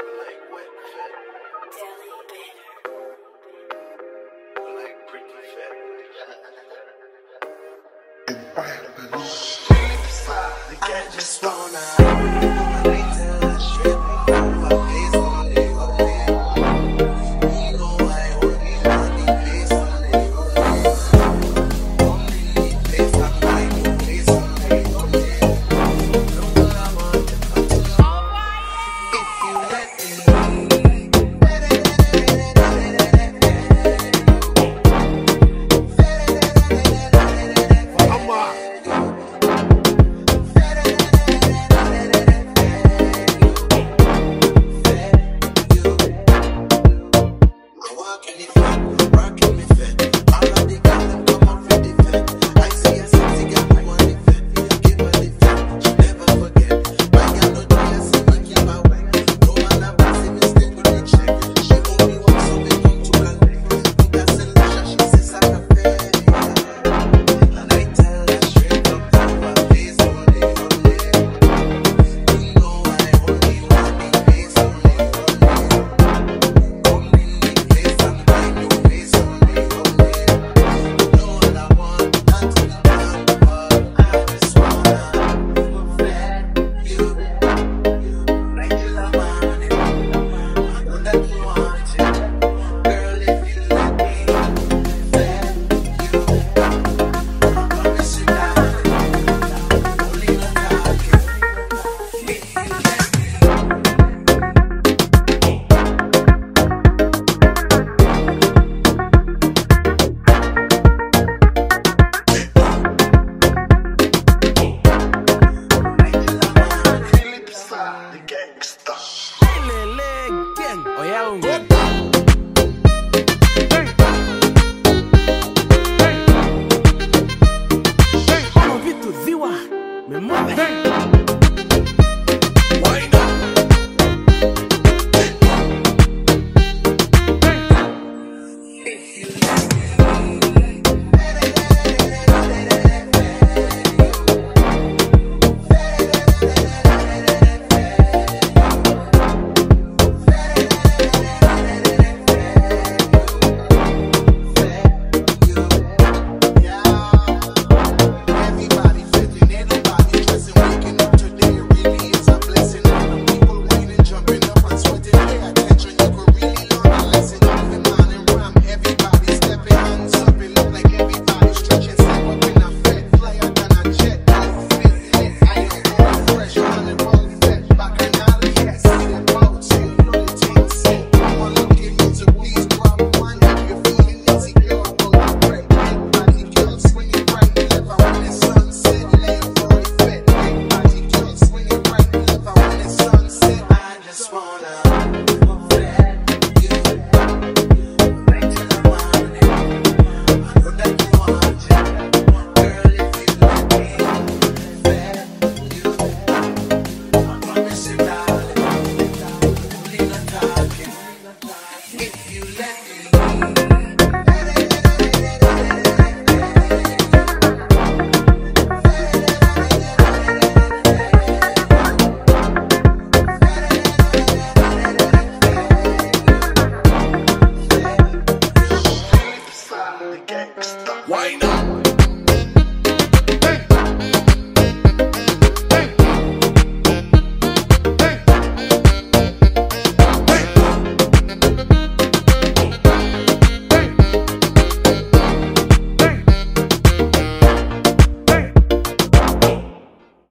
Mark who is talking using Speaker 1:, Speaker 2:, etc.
Speaker 1: I like
Speaker 2: wet
Speaker 1: fat.
Speaker 3: Delhi bitter I
Speaker 2: like pretty
Speaker 1: fat. The just wanna rocking it fat, rocking me fat.
Speaker 4: Olha a unha.
Speaker 1: this morning.